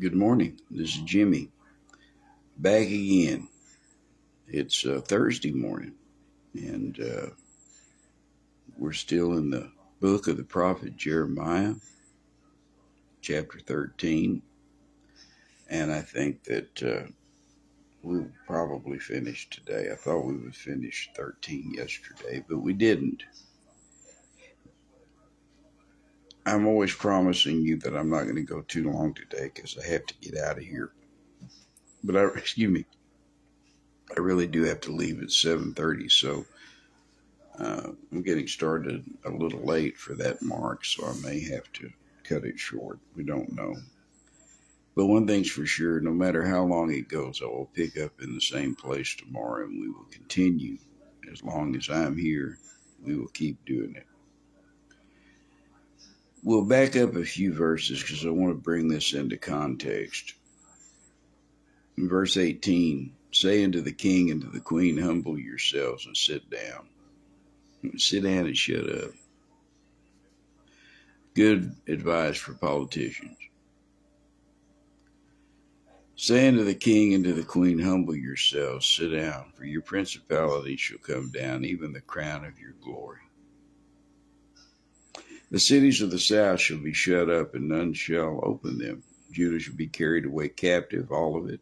Good morning. This is Jimmy. Back again. It's uh, Thursday morning, and uh, we're still in the book of the prophet Jeremiah, chapter 13. And I think that uh, we will probably finish today. I thought we would finish 13 yesterday, but we didn't. I'm always promising you that I'm not going to go too long today because I have to get out of here. But I, excuse me, I really do have to leave at 7:30, so uh, I'm getting started a little late for that mark, so I may have to cut it short. We don't know. But one thing's for sure: no matter how long it goes, I will pick up in the same place tomorrow, and we will continue as long as I'm here. We will keep doing it. We'll back up a few verses because I want to bring this into context. In verse 18, say unto the king and to the queen, Humble yourselves and sit down. Sit down and shut up. Good advice for politicians. Say unto the king and to the queen, Humble yourselves, sit down, for your principality shall come down, even the crown of your glory. The cities of the south shall be shut up, and none shall open them. Judah shall be carried away captive, all of it.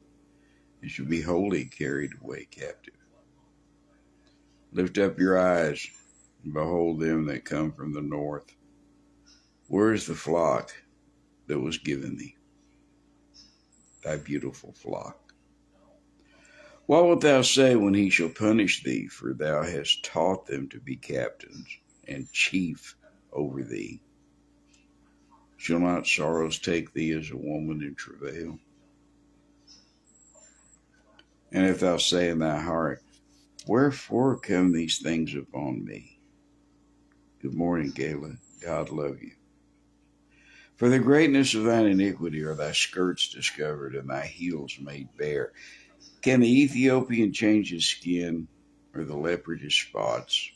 It shall be wholly carried away captive. Lift up your eyes, and behold them that come from the north. Where is the flock that was given thee? Thy beautiful flock. What wilt thou say when he shall punish thee? For thou hast taught them to be captains and chief over thee. Shall not sorrows take thee as a woman in travail? And if thou say in thy heart, Wherefore come these things upon me? Good morning, Gala. God love you. For the greatness of thine iniquity are thy skirts discovered, and thy heels made bare. Can the Ethiopian change his skin, or the leopard his spots?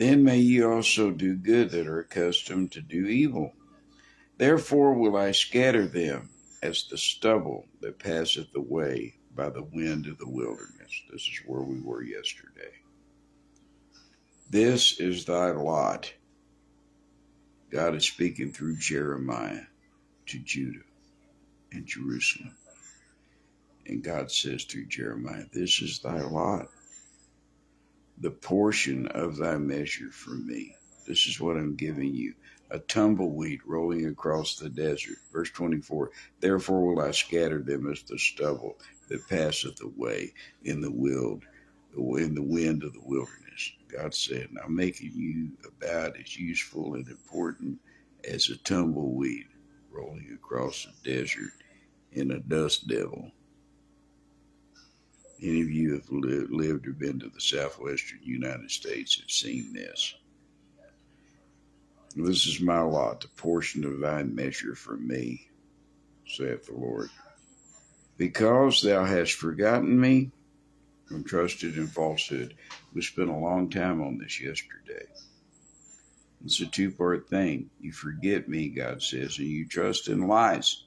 Then may ye also do good that are accustomed to do evil. Therefore will I scatter them as the stubble that passeth away by the wind of the wilderness. This is where we were yesterday. This is thy lot. God is speaking through Jeremiah to Judah and Jerusalem. And God says through Jeremiah, This is thy lot the portion of thy measure for me. This is what I'm giving you a tumbleweed rolling across the desert. Verse 24 Therefore will I scatter them as the stubble that passeth away in the wild, in the wind of the wilderness. God said, I'm making you about as useful and important as a tumbleweed rolling across the desert in a dust devil any of you have lived or been to the southwestern United States have seen this. This is my lot, the portion of thy measure for me, saith the Lord. Because thou hast forgotten me and trusted in falsehood. We spent a long time on this yesterday. It's a two part thing. You forget me, God says, and you trust in lies.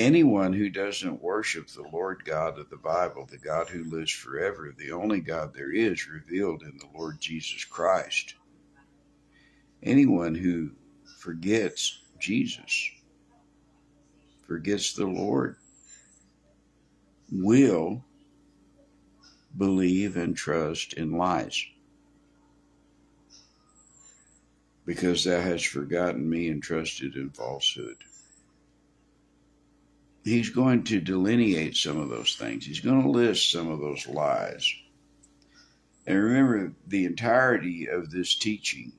Anyone who doesn't worship the Lord God of the Bible, the God who lives forever, the only God there is revealed in the Lord Jesus Christ, anyone who forgets Jesus, forgets the Lord, will believe and trust in lies. Because thou hast forgotten me and trusted in falsehood he's going to delineate some of those things. He's going to list some of those lies. And remember, the entirety of this teaching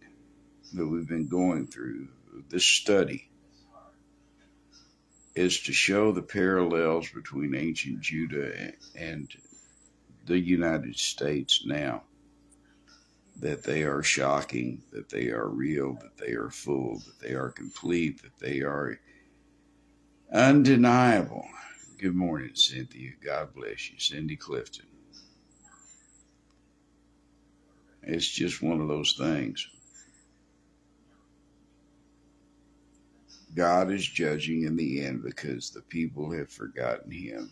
that we've been going through, this study, is to show the parallels between ancient Judah and the United States now. That they are shocking, that they are real, that they are full, that they are complete, that they are Undeniable. Good morning, Cynthia. God bless you. Cindy Clifton. It's just one of those things. God is judging in the end because the people have forgotten him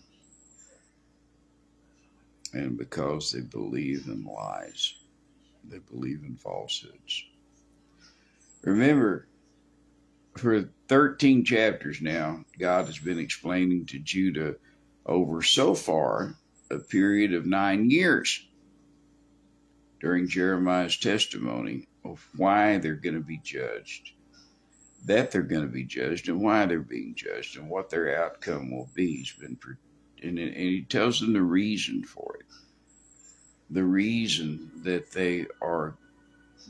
and because they believe in lies, they believe in falsehoods. Remember, for 13 chapters now, God has been explaining to Judah over so far a period of nine years during Jeremiah's testimony of why they're going to be judged, that they're going to be judged, and why they're being judged, and what their outcome will be. He's been, and, and he tells them the reason for it, the reason that they are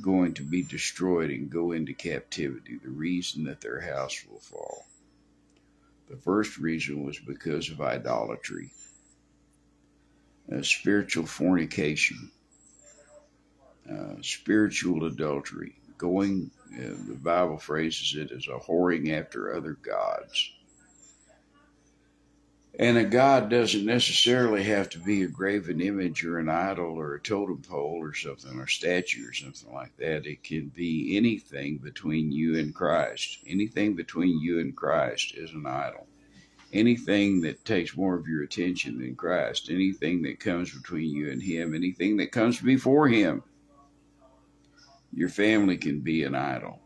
going to be destroyed and go into captivity, the reason that their house will fall. The first reason was because of idolatry, uh, spiritual fornication, uh, spiritual adultery, going, uh, the Bible phrases it as a whoring after other gods. And a god doesn't necessarily have to be a graven image or an idol or a totem pole or something or statue or something like that. It can be anything between you and Christ. Anything between you and Christ is an idol. Anything that takes more of your attention than Christ, anything that comes between you and Him, anything that comes before Him, your family can be an idol.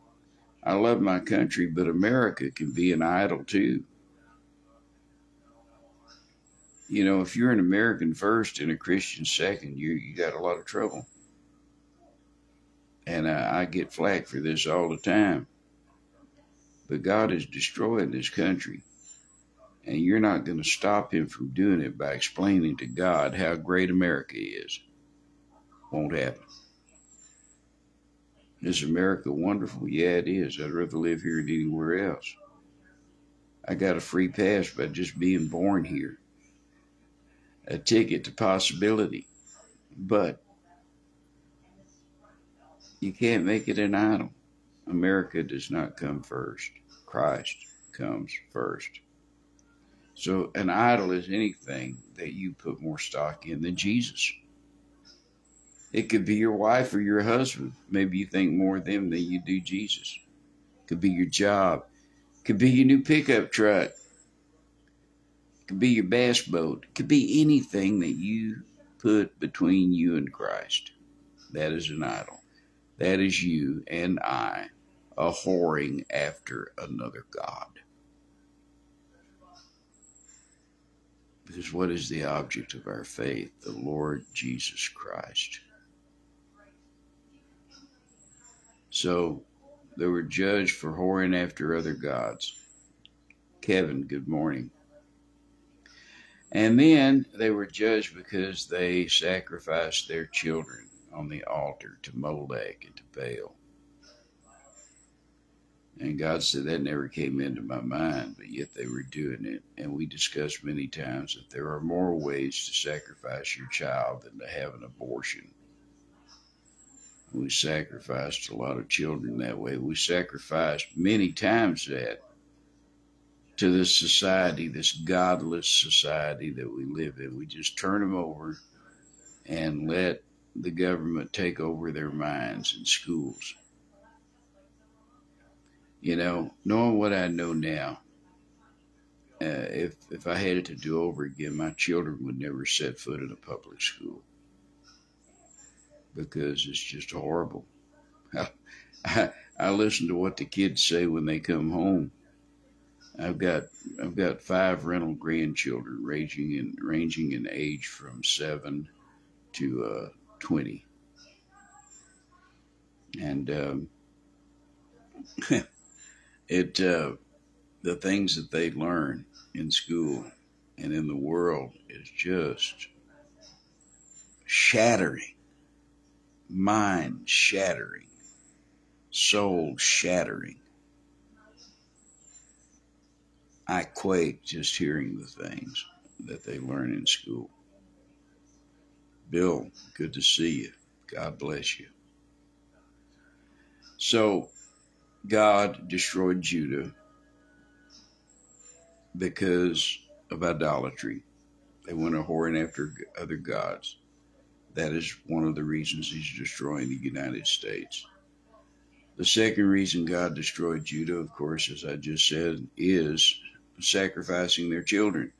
I love my country, but America can be an idol too you know, if you're an American first and a Christian second, you you got a lot of trouble. And uh, I get flack for this all the time. But God is destroying this country. And you're not going to stop him from doing it by explaining to God how great America is. Won't happen. Is America wonderful? Yeah, it is. I'd rather live here than anywhere else. I got a free pass by just being born here a ticket to possibility. But you can't make it an idol. America does not come first. Christ comes first. So an idol is anything that you put more stock in than Jesus. It could be your wife or your husband. Maybe you think more of them than you do Jesus. It could be your job. It could be your new pickup truck could be your bass boat. It could be anything that you put between you and Christ. That is an idol. That is you and I a whoring after another God. Because what is the object of our faith? The Lord Jesus Christ. So they were judged for whoring after other gods. Kevin, good morning. And then they were judged because they sacrificed their children on the altar to Molech and to Baal. And God said that never came into my mind, but yet they were doing it. And we discussed many times that there are more ways to sacrifice your child than to have an abortion. We sacrificed a lot of children that way. We sacrificed many times that to this society, this godless society that we live in. We just turn them over and let the government take over their minds and schools. You know, knowing what I know now, uh, if if I had it to do over again, my children would never set foot in a public school because it's just horrible. I, I, I listen to what the kids say when they come home I've got I've got five rental grandchildren ranging in ranging in age from seven to uh, twenty, and um, it uh, the things that they learn in school and in the world is just shattering, mind shattering, soul shattering I quake just hearing the things that they learn in school. Bill, good to see you. God bless you. So, God destroyed Judah because of idolatry. They went a whoring after other gods. That is one of the reasons he's destroying the United States. The second reason God destroyed Judah, of course, as I just said, is sacrificing their children.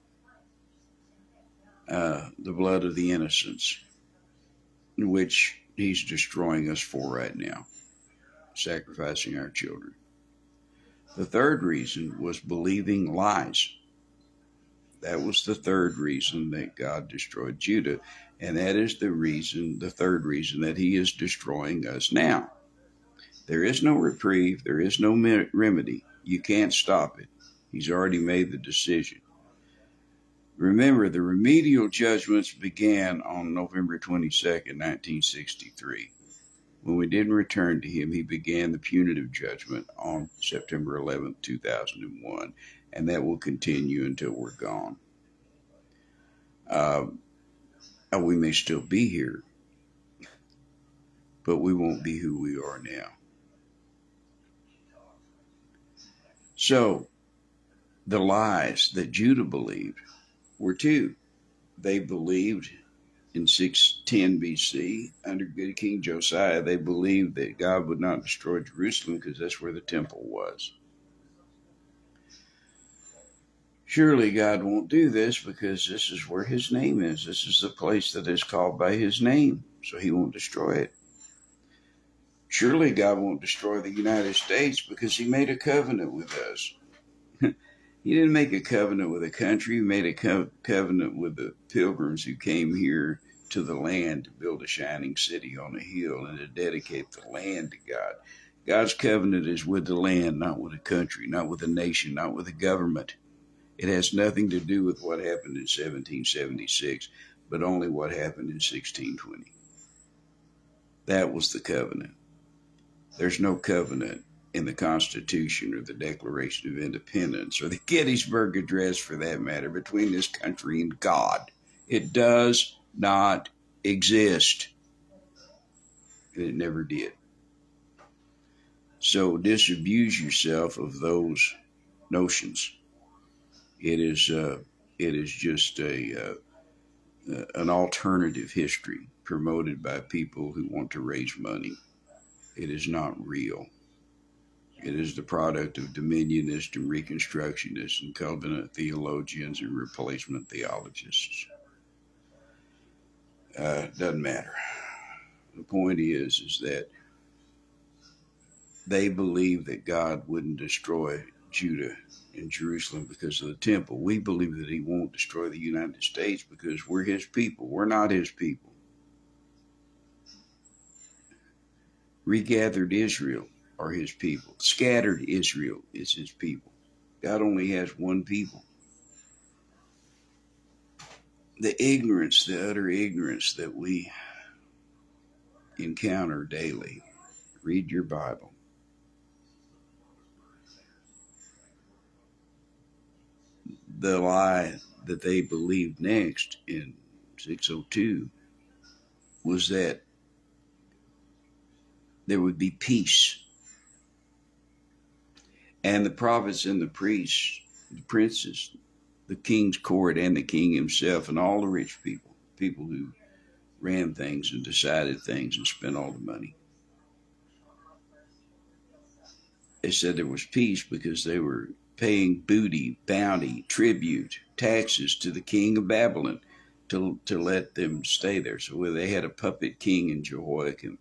Uh, the blood of the innocents, which he's destroying us for right now, sacrificing our children. The third reason was believing lies. That was the third reason that God destroyed Judah. And that is the reason, the third reason that he is destroying us now. There is no reprieve, there is no remedy. You can't stop it. He's already made the decision. Remember, the remedial judgments began on November 22nd, 1963. When we didn't return to him, he began the punitive judgment on September 11th, 2001, and that will continue until we're gone. Uh, we may still be here, but we won't be who we are now. So, the lies that Judah believed were two. They believed in 610 BC, under good King Josiah, they believed that God would not destroy Jerusalem because that's where the temple was. Surely God won't do this because this is where his name is. This is the place that is called by his name, so he won't destroy it. Surely God won't destroy the United States because he made a covenant with us. He didn't make a covenant with a country, he made a co- covenant with the pilgrims who came here to the land to build a shining city on a hill and to dedicate the land to God. God's covenant is with the land, not with a country, not with a nation, not with a government. It has nothing to do with what happened in 1776, but only what happened in 1620. That was the covenant. There's no covenant in the Constitution or the Declaration of Independence or the Gettysburg Address for that matter between this country and God. It does not exist. And it never did. So disabuse yourself of those notions. It is uh, it is just a uh, uh an alternative history promoted by people who want to raise money. It is not real. It is the product of dominionists and reconstructionists and covenant theologians and replacement theologists. Uh, doesn't matter. The point is, is that they believe that God wouldn't destroy Judah and Jerusalem because of the temple. We believe that He won't destroy the United States because we're His people. We're not His people. Regathered Israel are his people. Scattered Israel is his people. God only has one people. The ignorance, the utter ignorance that we encounter daily. Read your Bible. The lie that they believed next in 602 was that there would be peace. And the prophets and the priests, the princes, the king's court and the king himself, and all the rich people, people who ran things and decided things and spent all the money. They said there was peace because they were paying booty, bounty, tribute, taxes to the king of Babylon to, to let them stay there. So they had a puppet king in Jehoiakim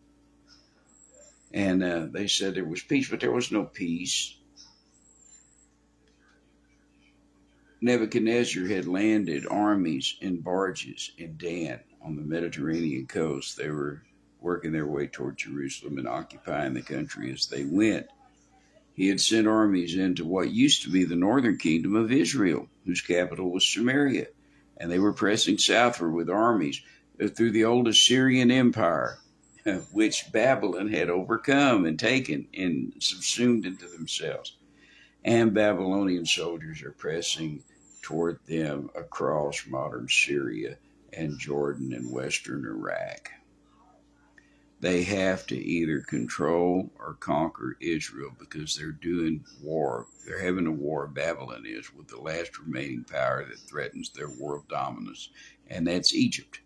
and uh, they said there was peace, but there was no peace. Nebuchadnezzar had landed armies in barges in Dan on the Mediterranean coast. They were working their way toward Jerusalem and occupying the country as they went. He had sent armies into what used to be the northern kingdom of Israel, whose capital was Samaria, and they were pressing southward with armies through the old Assyrian Empire which Babylon had overcome and taken and subsumed into themselves. And Babylonian soldiers are pressing toward them across modern Syria and Jordan and western Iraq. They have to either control or conquer Israel because they're doing war. They're having a war, Babylon is, with the last remaining power that threatens their world dominance, and that's Egypt.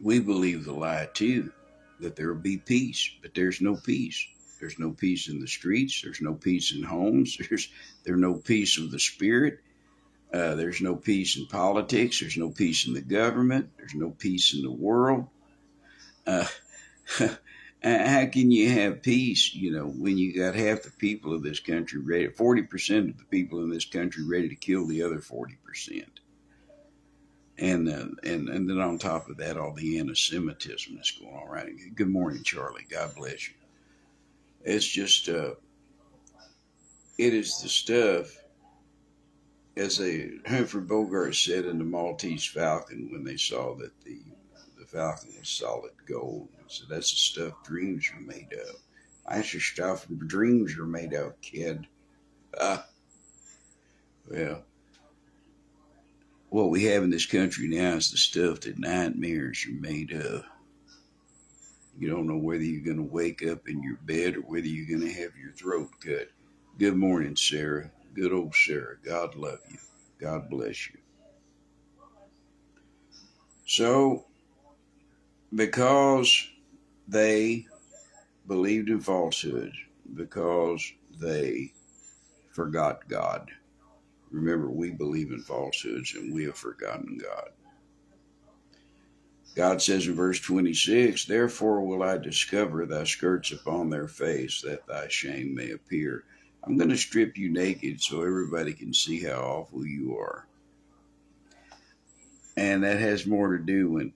we believe the lie too that there will be peace, but there's no peace. There's no peace in the streets. There's no peace in homes. There's there's no peace of the spirit. Uh, there's no peace in politics. There's no peace in the government. There's no peace in the world. Uh, how can you have peace, you know, when you got half the people of this country ready, 40% of the people in this country ready to kill the other 40%? And, uh, and and then on top of that, all the anti-Semitism that's going on around. Good morning, Charlie. God bless you. It's just, uh, it is the stuff as a Humphrey Bogart said in the Maltese Falcon when they saw that the the Falcon was solid gold. So that's the stuff dreams are made of. That's the stuff dreams are made of, kid. Uh, well, what we have in this country now is the stuff that nightmares are made of. You don't know whether you're going to wake up in your bed or whether you're going to have your throat cut. Good morning, Sarah. Good old Sarah. God love you. God bless you. So, because they believed in falsehoods, because they forgot God. Remember, we believe in falsehoods and we have forgotten God. God says in verse 26, Therefore will I discover thy skirts upon their face, that thy shame may appear. I'm going to strip you naked so everybody can see how awful you are. And that has more to do with,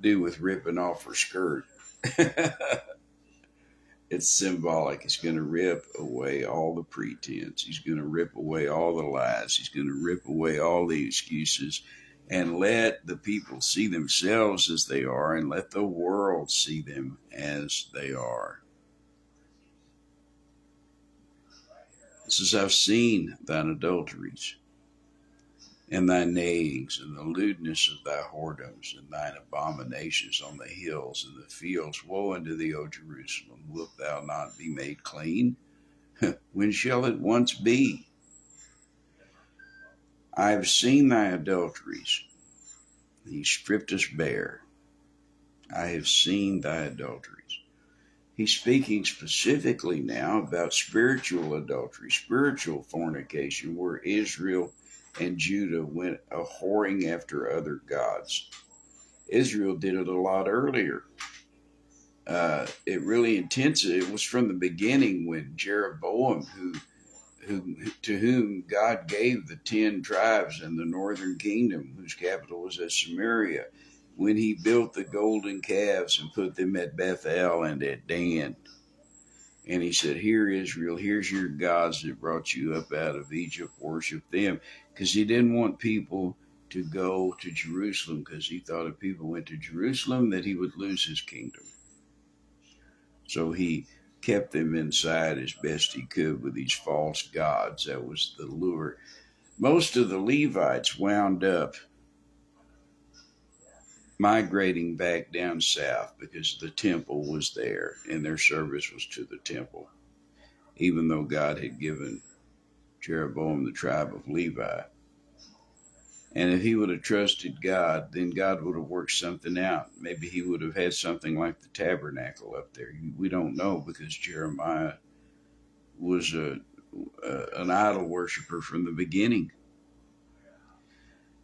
do with ripping off her skirt. it's symbolic. He's going to rip away all the pretense. He's going to rip away all the lies. He's going to rip away all the excuses and let the people see themselves as they are and let the world see them as they are. Says, I've seen thine adulteries and thy neighings, and the lewdness of thy whoredoms, and thine abominations on the hills and the fields. Woe unto thee, O Jerusalem! Wilt thou not be made clean? when shall it once be? I have seen thy adulteries. He stripped us bare. I have seen thy adulteries. He's speaking specifically now about spiritual adultery, spiritual fornication, where Israel and Judah went a whoring after other gods. Israel did it a lot earlier. Uh, it really intense. It was from the beginning when Jeroboam, who, who, to whom God gave the ten tribes in the northern kingdom, whose capital was at Samaria, when he built the golden calves and put them at Bethel and at Dan. And he said, Here, Israel, here's your gods that brought you up out of Egypt, worship them. Because he didn't want people to go to Jerusalem, because he thought if people went to Jerusalem, that he would lose his kingdom. So he kept them inside as best he could with these false gods. That was the lure. Most of the Levites wound up migrating back down south because the temple was there and their service was to the temple, even though God had given Jeroboam the tribe of Levi. And if he would have trusted God, then God would have worked something out. Maybe he would have had something like the tabernacle up there. We don't know because Jeremiah was a, a an idol worshiper from the beginning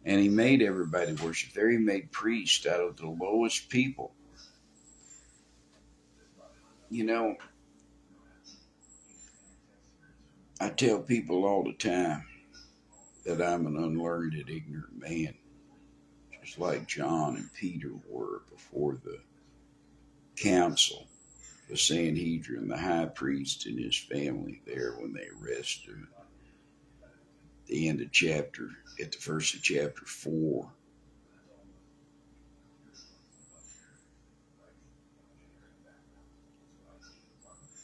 and he made everybody worship there. He made priests out of the lowest people. You know, I tell people all the time that I'm an unlearned and ignorant man, just like John and Peter were before the council, the Sanhedrin, the high priest and his family there when they arrested him the end of chapter, at the first of chapter four.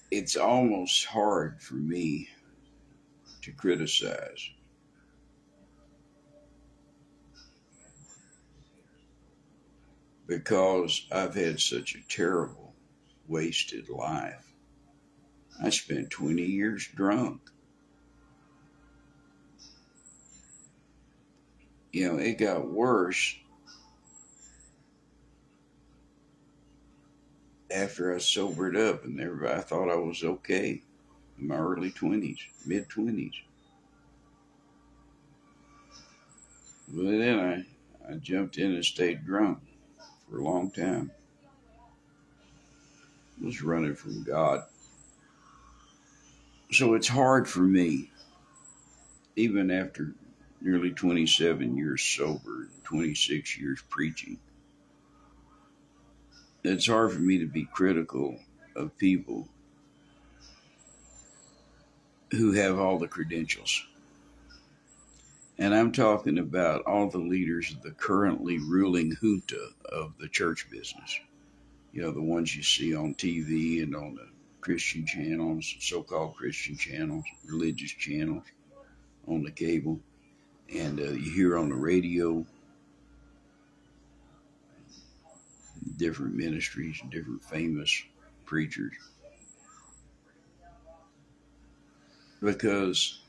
It's almost hard for me to criticize. Because I've had such a terrible, wasted life. I spent 20 years drunk. you know, it got worse after I sobered up, and everybody I thought I was okay in my early 20s, mid 20s. But then I, I jumped in and stayed drunk for a long time. was running from God. So it's hard for me, even after nearly 27 years sober, 26 years preaching. It's hard for me to be critical of people who have all the credentials. And I'm talking about all the leaders of the currently ruling junta of the church business. You know, the ones you see on TV and on the Christian channels, so called Christian channels, religious channels on the cable, and uh, you hear on the radio different ministries different famous preachers. Because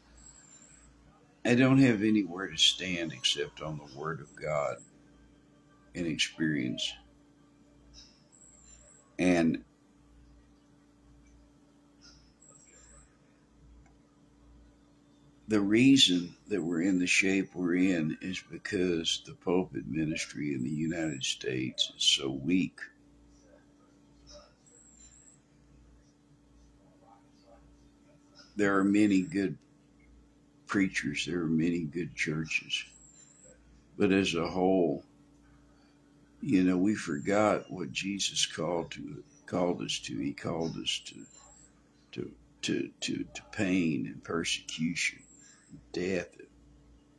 I don't have anywhere to stand except on the Word of God and experience. And the reason that we're in the shape we're in is because the pulpit ministry in the United States is so weak. There are many good preachers, there are many good churches. But as a whole, you know, we forgot what Jesus called to called us to. He called us to to to to, to pain and persecution death, and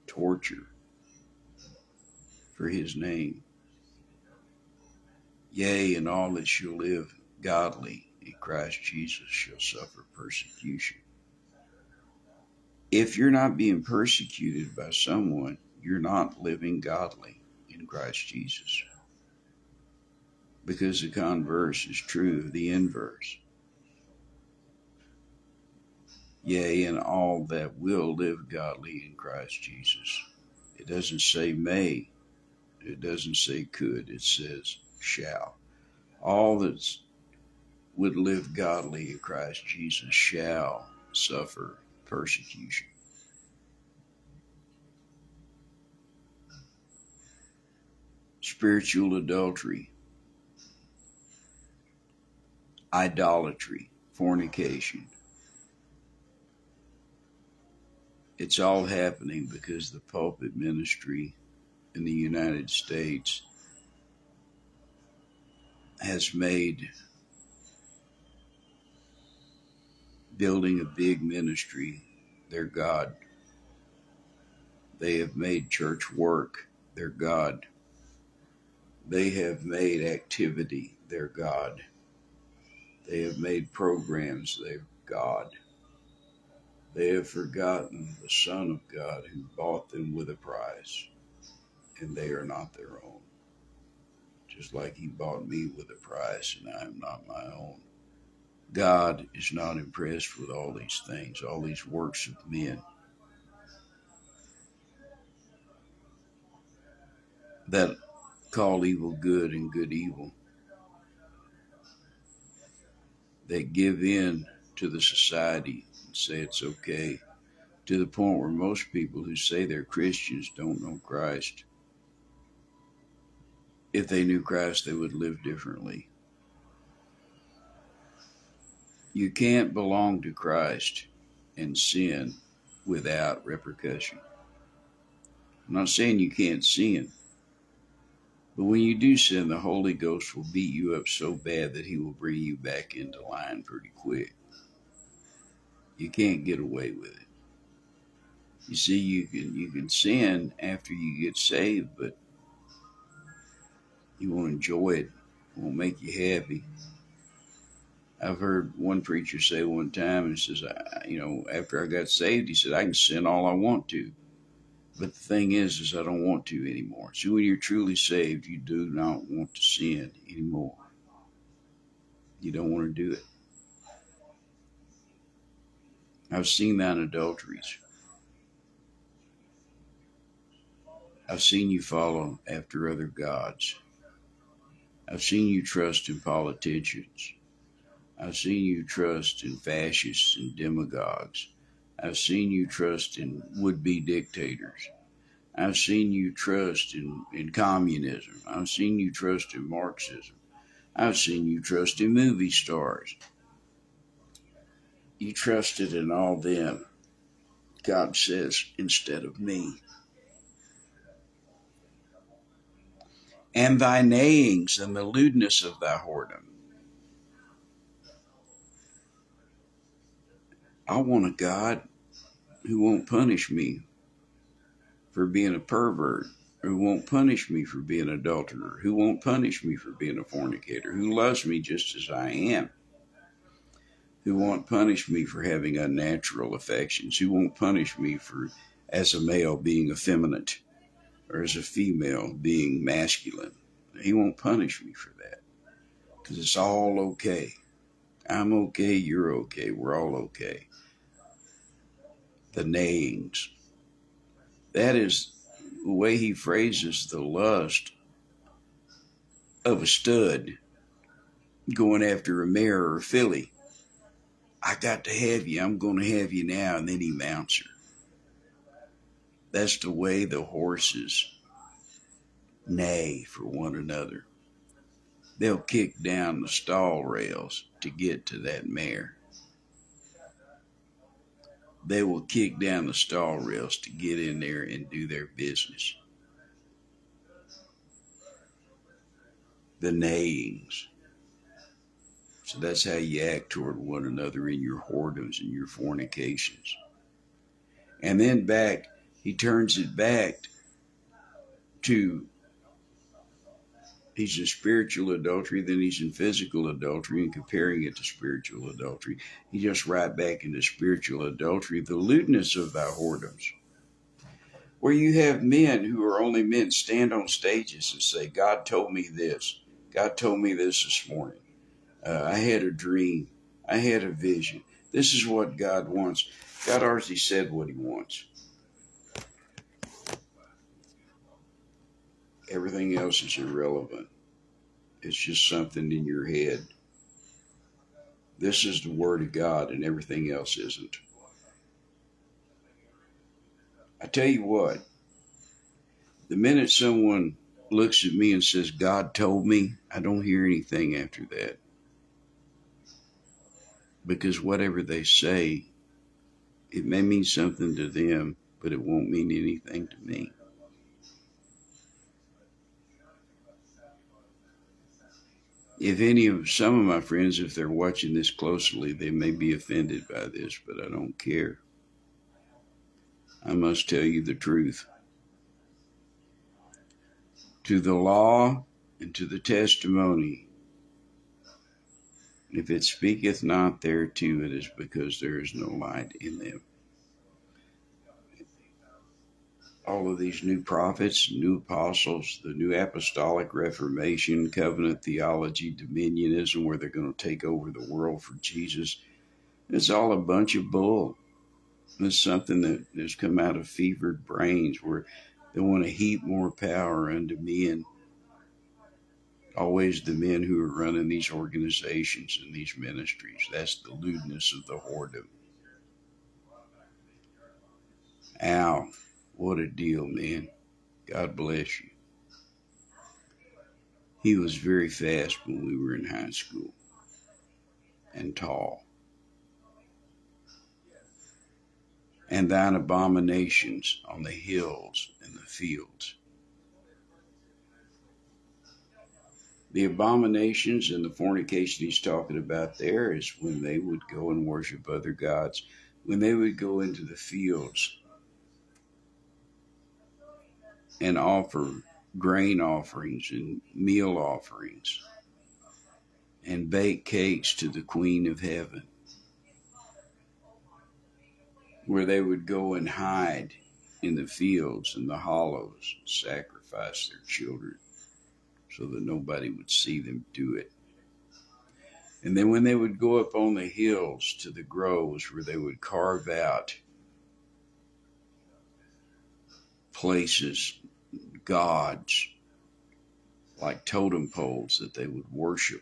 torture for his name. Yea, and all that shall live godly in Christ Jesus shall suffer persecution. If you're not being persecuted by someone, you're not living godly in Christ Jesus. Because the converse is true of the inverse yea, and all that will live godly in Christ Jesus. It doesn't say may, it doesn't say could, it says shall. All that would live godly in Christ Jesus shall suffer persecution. Spiritual adultery, idolatry, fornication, it's all happening because the pulpit ministry in the United States has made building a big ministry their God. They have made church work their God. They have made activity their God. They have made programs their God. They have forgotten the Son of God who bought them with a price, and they are not their own. Just like He bought me with a price, and I am not my own. God is not impressed with all these things, all these works of men. That call evil good and good evil. That give in to the society and say it's okay, to the point where most people who say they're Christians don't know Christ. If they knew Christ, they would live differently. You can't belong to Christ and sin without repercussion. I'm not saying you can't sin, but when you do sin, the Holy Ghost will beat you up so bad that he will bring you back into line pretty quick. You can't get away with it. You see, you can you can sin after you get saved, but you won't enjoy it. It won't make you happy. I've heard one preacher say one time, and he says, I, you know, after I got saved, he said, I can sin all I want to. But the thing is, is I don't want to anymore. See, when you're truly saved, you do not want to sin anymore. You don't want to do it. I've seen that in adulteries. I've seen you follow after other gods. I've seen you trust in politicians. I've seen you trust in fascists and demagogues. I've seen you trust in would be dictators. I've seen you trust in, in communism. I've seen you trust in Marxism. I've seen you trust in movie stars. You trusted in all them, God says, instead of me. And thy neighings and the lewdness of thy whoredom. I want a God who won't punish me for being a pervert, who won't punish me for being an adulterer, who won't punish me for being a fornicator, who loves me just as I am, who won't punish me for having unnatural affections, who won't punish me for, as a male, being effeminate or as a female, being masculine. He won't punish me for that because it's all okay. I'm okay, you're okay, we're all okay. The names that is the way he phrases the lust of a stud going after a mare or a filly. I got to have you. I'm going to have you now. And then he mounts her. That's the way the horses neigh for one another. They'll kick down the stall rails to get to that mare they will kick down the stall rails to get in there and do their business. The neighings. So that's how you act toward one another in your whoredoms and your fornications. And then back, he turns it back to he's in spiritual adultery, then he's in physical adultery, and comparing it to spiritual adultery. He just right back into spiritual adultery, the lewdness of thy whoredoms. Where you have men who are only men stand on stages and say, God told me this. God told me this this morning. Uh, I had a dream. I had a vision. This is what God wants. God already said what he wants. Everything else is irrelevant. It's just something in your head. This is the Word of God, and everything else isn't. I tell you what, the minute someone looks at me and says, God told me, I don't hear anything after that. Because whatever they say, it may mean something to them, but it won't mean anything to me. If any of some of my friends, if they're watching this closely, they may be offended by this, but I don't care. I must tell you the truth. To the law and to the testimony, if it speaketh not thereto, it is because there is no light in them. All of these new prophets, new apostles, the new apostolic reformation, covenant theology, dominionism, where they're going to take over the world for Jesus. It's all a bunch of bull. It's something that has come out of fevered brains where they want to heap more power unto men. Always the men who are running these organizations and these ministries. That's the lewdness of the whoredom. Ow. What a deal, man. God bless you. He was very fast when we were in high school and tall. And thine abominations on the hills and the fields. The abominations and the fornication he's talking about there is when they would go and worship other gods, when they would go into the fields and offer grain offerings and meal offerings and bake cakes to the Queen of Heaven, where they would go and hide in the fields and the hollows, and sacrifice their children so that nobody would see them do it. And then when they would go up on the hills to the groves where they would carve out places, gods, like totem poles that they would worship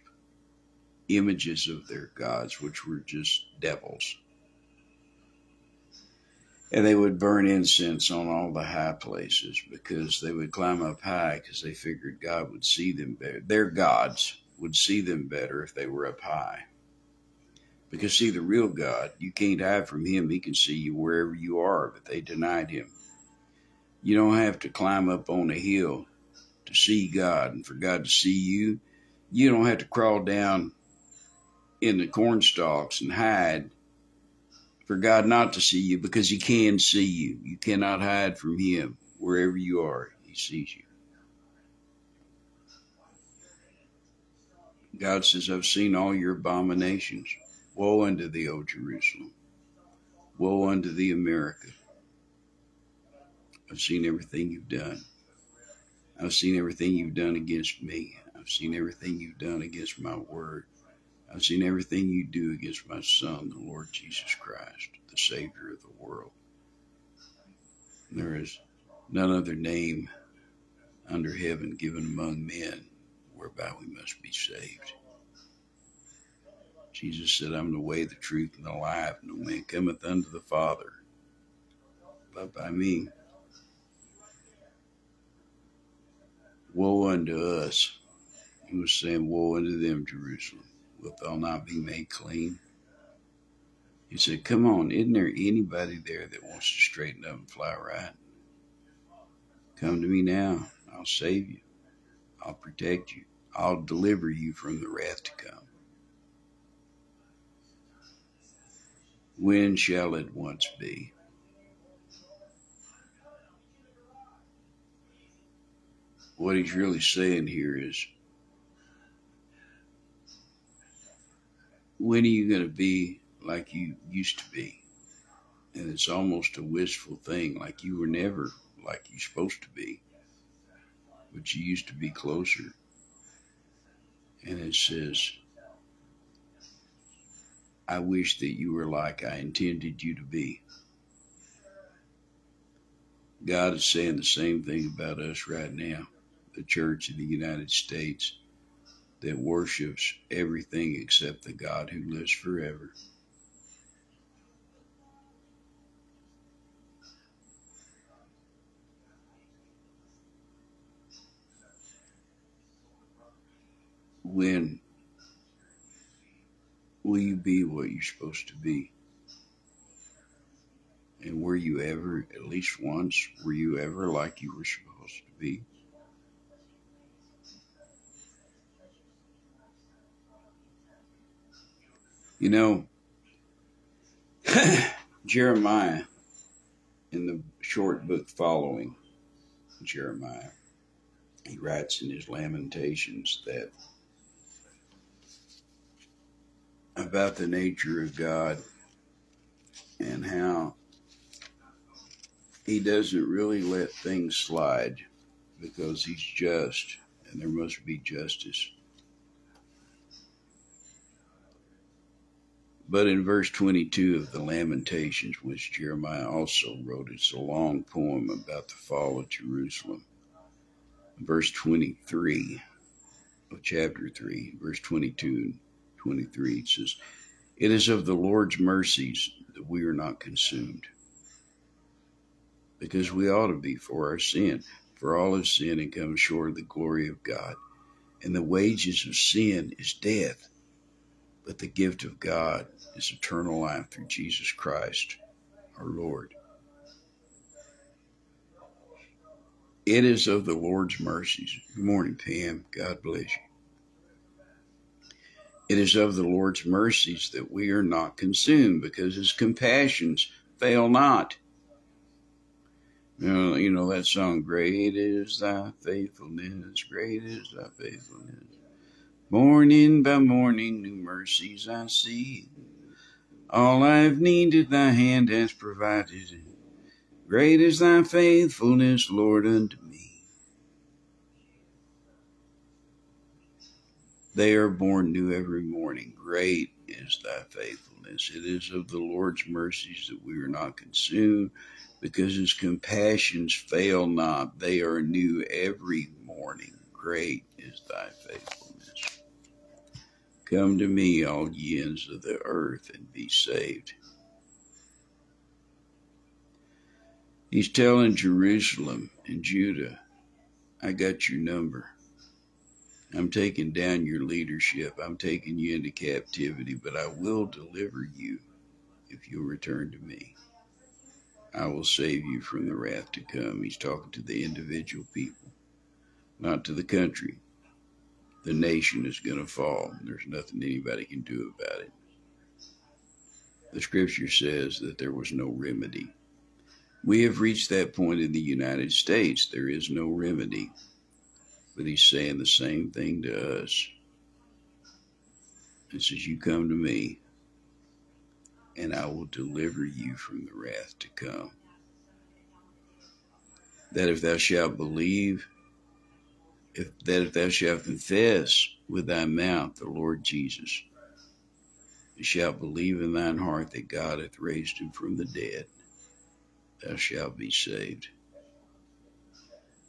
images of their gods, which were just devils. And they would burn incense on all the high places because they would climb up high because they figured God would see them better. Their gods would see them better if they were up high. Because, see, the real God, you can't hide from Him. He can see you wherever you are, but they denied Him. You don't have to climb up on a hill to see God and for God to see you. You don't have to crawl down in the corn stalks and hide for God not to see you because He can see you. You cannot hide from Him wherever you are. He sees you. God says, I've seen all your abominations. Woe unto thee, O Jerusalem. Woe unto thee, America. I've seen everything you've done. I've seen everything you've done against me. I've seen everything you've done against my word. I've seen everything you do against my Son, the Lord Jesus Christ, the Savior of the world. There is none other name under heaven given among men whereby we must be saved. Jesus said, I'm the way, the truth, and the life. No man cometh unto the Father but by me. Woe unto us. He was saying, Woe unto them, Jerusalem. Wilt thou not be made clean? He said, Come on, isn't there anybody there that wants to straighten up and fly right? Come to me now. I'll save you. I'll protect you. I'll deliver you from the wrath to come. When shall it once be? What he's really saying here is when are you going to be like you used to be? And it's almost a wistful thing, like you were never like you're supposed to be, but you used to be closer. And it says, I wish that you were like I intended you to be. God is saying the same thing about us right now, the church in the United States that worships everything except the God who lives forever. When will you be what you're supposed to be? And were you ever, at least once, were you ever like you were supposed to be? You know, Jeremiah, in the short book following Jeremiah, he writes in his Lamentations that about the nature of God and how he doesn't really let things slide because he's just and there must be justice. But in verse 22 of the Lamentations, which Jeremiah also wrote, it's a long poem about the fall of Jerusalem. Verse 23 of chapter 3, verse 22 and 23, it says, It is of the Lord's mercies that we are not consumed, because we ought to be for our sin. For all have sinned and come short of the glory of God. And the wages of sin is death but the gift of God is eternal life through Jesus Christ, our Lord. It is of the Lord's mercies. Good morning, Pam. God bless you. It is of the Lord's mercies that we are not consumed because his compassions fail not. You know, you know that song, Great is thy faithfulness, great is thy faithfulness. Morning by morning, new mercies I see. All I've needed, thy hand has provided. Great is thy faithfulness, Lord, unto me. They are born new every morning. Great is thy faithfulness. It is of the Lord's mercies that we are not consumed, because his compassions fail not. They are new every morning great is thy faithfulness. Come to me, all ye ends of the earth, and be saved. He's telling Jerusalem and Judah, I got your number. I'm taking down your leadership. I'm taking you into captivity, but I will deliver you if you'll return to me. I will save you from the wrath to come. He's talking to the individual people, not to the country. The nation is going to fall. There's nothing anybody can do about it. The scripture says that there was no remedy. We have reached that point in the United States. There is no remedy. But he's saying the same thing to us. He says, You come to me, and I will deliver you from the wrath to come. That if thou shalt believe, if that if thou shalt confess with thy mouth the Lord Jesus, and shalt believe in thine heart that God hath raised him from the dead, thou shalt be saved.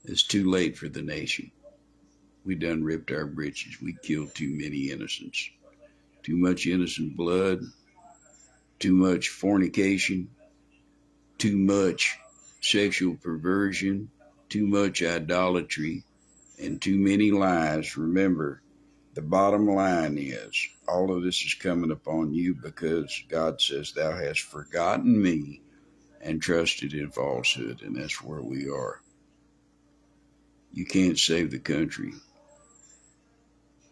It's too late for the nation. We done ripped our britches. We killed too many innocents. Too much innocent blood. Too much fornication. Too much sexual perversion. Too much idolatry. And too many lies. Remember, the bottom line is all of this is coming upon you because God says, Thou hast forgotten me and trusted in falsehood. And that's where we are. You can't save the country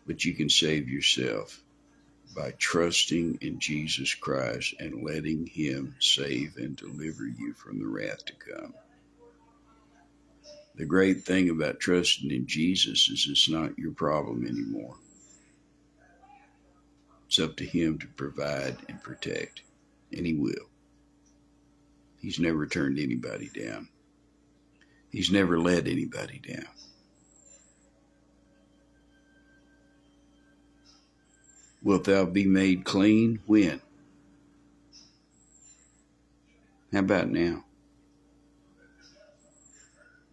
but you can save yourself by trusting in Jesus Christ and letting Him save and deliver you from the wrath to come. The great thing about trusting in Jesus is it's not your problem anymore. It's up to Him to provide and protect, and He will. He's never turned anybody down, He's never let anybody down. Wilt thou be made clean? When? How about now?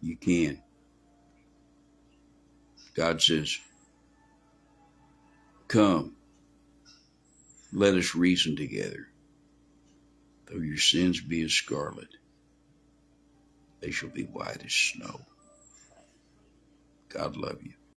You can. God says, Come, let us reason together. Though your sins be as scarlet, they shall be white as snow. God love you.